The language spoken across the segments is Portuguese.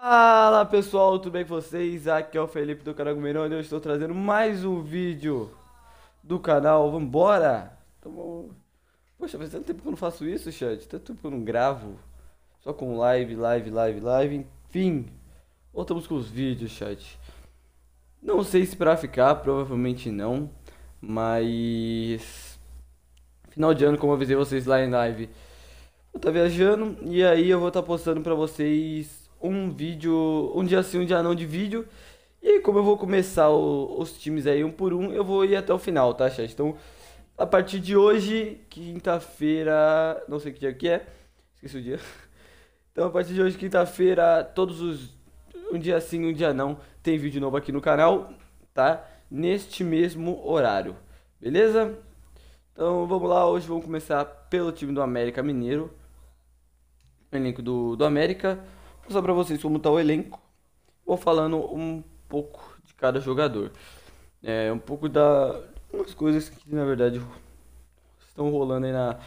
Fala pessoal, tudo bem com vocês? Aqui é o Felipe do canal Gumerone. Eu estou trazendo mais um vídeo do canal. Vambora! Tamo... Poxa, faz tanto tempo que eu não faço isso, chat. Tanto tempo que eu não gravo. Só com live, live, live, live. Enfim, voltamos com os vídeos, chat. Não sei se pra ficar, provavelmente não. Mas. Final de ano, como eu avisei vocês lá em live. Eu tô viajando e aí eu vou estar tá postando pra vocês um vídeo, um dia sim, um dia não de vídeo. E como eu vou começar o, os times aí um por um, eu vou ir até o final, tá, chat? Então, a partir de hoje, quinta-feira, não sei que dia que é, esqueci o dia. Então, a partir de hoje, quinta-feira, todos os um dia sim, um dia não, tem vídeo novo aqui no canal, tá? Neste mesmo horário, beleza? Então, vamos lá, hoje vamos começar pelo time do América Mineiro elenco do, do América. Mostrar pra vocês como tá o elenco. Vou falando um pouco de cada jogador. É, um pouco da umas coisas que na verdade estão rolando aí na,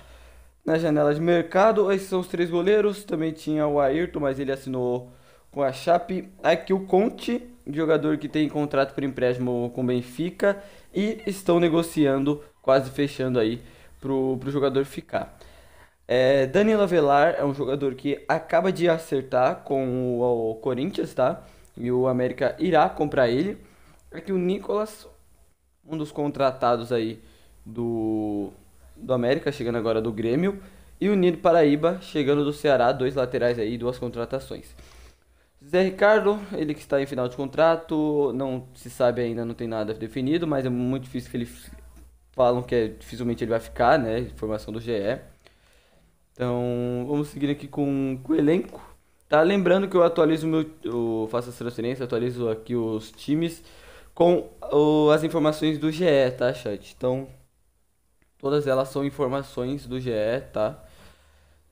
na janela de mercado. Esses são os três goleiros. Também tinha o Ayrton, mas ele assinou com a Chape. Aqui o Conte, jogador que tem contrato por empréstimo com o Benfica. E estão negociando, quase fechando aí pro, pro jogador ficar. É, Danilo Avelar é um jogador que acaba de acertar com o, o, Corinthians, tá? E o América irá comprar ele. Aqui o Nicolas, um dos contratados aí do, do América, chegando agora do Grêmio. E o Nino Paraíba, chegando do Ceará, dois laterais aí, duas contratações. Zé Ricardo, ele que está em final de contrato, não se sabe ainda, não tem nada definido, mas é muito difícil que ele falam que é, dificilmente ele vai ficar, né? Informação do GE. Então, vamos seguir aqui com, com o elenco. Tá? Lembrando que eu atualizo meu. Eu faço as transferências, atualizo aqui os times com o, as informações do GE, tá, chat? Então, todas elas são informações do GE, tá?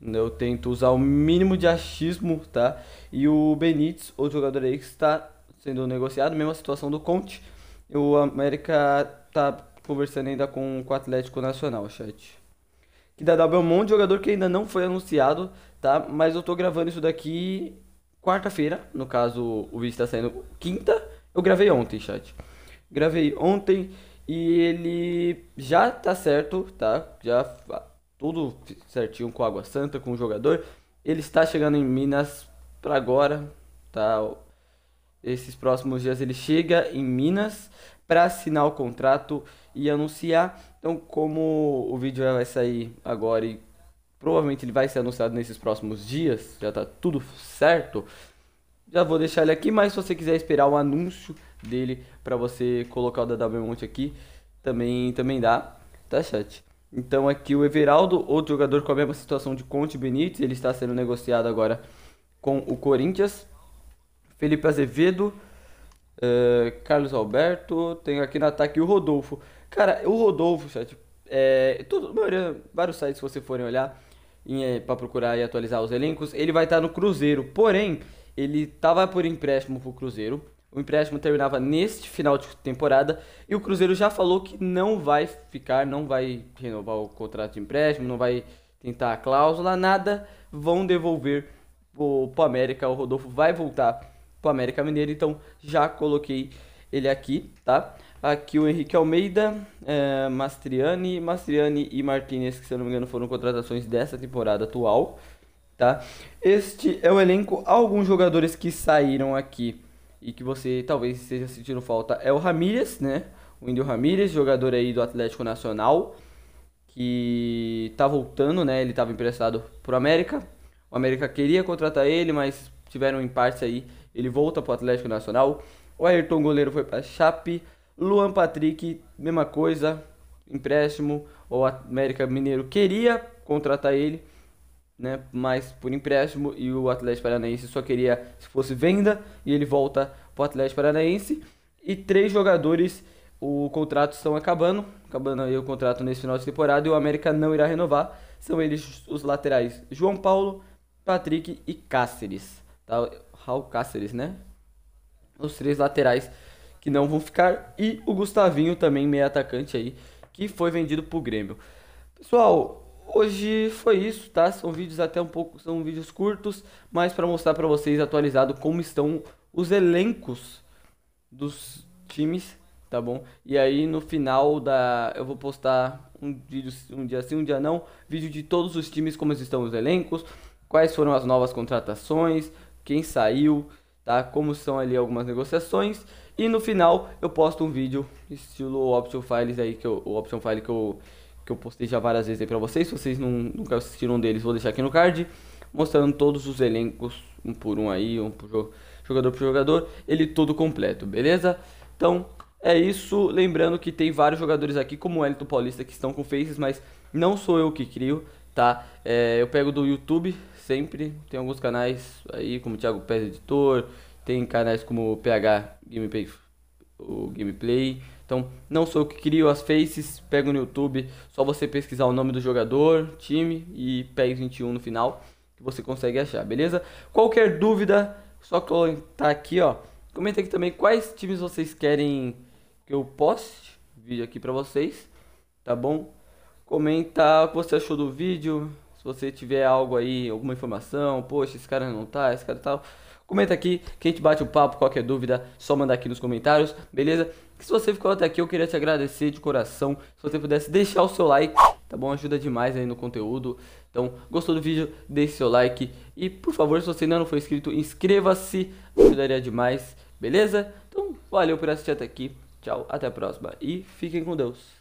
Eu tento usar o mínimo de achismo, tá? E o Benítez, outro jogador aí que está sendo negociado, mesma situação do Conte. O América tá conversando ainda com, com o Atlético Nacional, chat que da W é um monte de jogador que ainda não foi anunciado, tá? Mas eu tô gravando isso daqui quarta-feira, no caso o vídeo está saindo quinta. Eu gravei ontem, chat. Gravei ontem e ele já tá certo, tá? Já tudo certinho com Água Santa, com o jogador. Ele está chegando em Minas para agora, tá? Esses próximos dias ele chega em Minas para assinar o contrato e anunciar. Então, como o vídeo vai sair agora e provavelmente ele vai ser anunciado nesses próximos dias, já tá tudo certo. Já vou deixar ele aqui, mas se você quiser esperar o anúncio dele para você colocar o da Monte aqui, também também dá, tá chat? Então aqui o Everaldo, outro jogador com a mesma situação de Conte Benítez, ele está sendo negociado agora com o Corinthians. Felipe Azevedo, Uh, Carlos Alberto, tem aqui no ataque o Rodolfo. Cara, o Rodolfo, chat, é, tudo, maioria, vários sites, se você forem olhar é, para procurar e atualizar os elencos, ele vai estar no Cruzeiro. Porém, ele tava por empréstimo pro Cruzeiro. O empréstimo terminava neste final de temporada e o Cruzeiro já falou que não vai ficar, não vai renovar o contrato de empréstimo, não vai tentar a cláusula, nada. Vão devolver pro, pro América. O Rodolfo vai voltar pro América Mineiro, então já coloquei ele aqui, tá? Aqui o Henrique Almeida, é, Mastriani, Mastriani e Martinez, que se eu não me engano foram contratações dessa temporada atual, tá? Este é o elenco, alguns jogadores que saíram aqui e que você talvez esteja sentindo falta é o Ramírez, né? O Índio Ramírez, jogador aí do Atlético Nacional, que tá voltando, né? Ele estava emprestado pro América. O América queria contratar ele, mas tiveram um empate aí ele volta para o Atlético Nacional. O Ayrton goleiro foi para Chape. Luan Patrick, mesma coisa, empréstimo. O América Mineiro queria contratar ele, né, mas por empréstimo e o Atlético Paranaense só queria se fosse venda e ele volta para o Atlético Paranaense. E três jogadores, o contrato estão acabando, acabando aí o contrato nesse final de temporada e o América não irá renovar. São eles os laterais João Paulo, Patrick e Cáceres. Tá? Raul Cáceres, né? Os três laterais que não vão ficar. E o Gustavinho também, meio atacante aí, que foi vendido pro Grêmio. Pessoal, hoje foi isso, tá? São vídeos até um pouco, são vídeos curtos, mas para mostrar para vocês atualizado como estão os elencos dos times, tá bom? E aí no final da eu vou postar um vídeo um dia sim, um dia não, vídeo de todos os times como estão os elencos, quais foram as novas contratações, quem saiu, tá? Como são ali algumas negociações e no final eu posto um vídeo estilo option files aí que eu, o option file que eu que eu postei já várias vezes aí pra vocês. Se vocês não, nunca assistiram um deles, vou deixar aqui no card. Mostrando todos os elencos, um por um aí, um por jogador por jogador. Ele todo completo, beleza? Então, é isso. Lembrando que tem vários jogadores aqui, como o Elton Paulista, que estão com faces, mas não sou eu que crio, tá? É, eu pego do YouTube sempre. Tem alguns canais aí, como Thiago Pérez Editor. Tem canais como PH Gameplay, o Gameplay. Então, não sou eu que crio as faces, pego no YouTube, só você pesquisar o nome do jogador, time e PES 21 no final, que você consegue achar, beleza? Qualquer dúvida, só comentar aqui, ó. Comenta aqui também quais times vocês querem que eu poste vídeo aqui pra vocês, tá bom? Comenta o que você achou do vídeo, se você tiver algo aí, alguma informação, poxa, esse cara não tá, esse cara tal. Tá... Comenta aqui que a gente bate o papo, qualquer dúvida, só mandar aqui nos comentários, beleza? se você ficou até aqui, eu queria te agradecer de coração. Se você pudesse deixar o seu like, tá bom? Ajuda demais aí no conteúdo. Então, gostou do vídeo? Deixe seu like. E, por favor, se você ainda não for inscrito, inscreva-se. Ajudaria demais, beleza? Então, valeu por assistir até aqui. Tchau, até a próxima. E fiquem com Deus.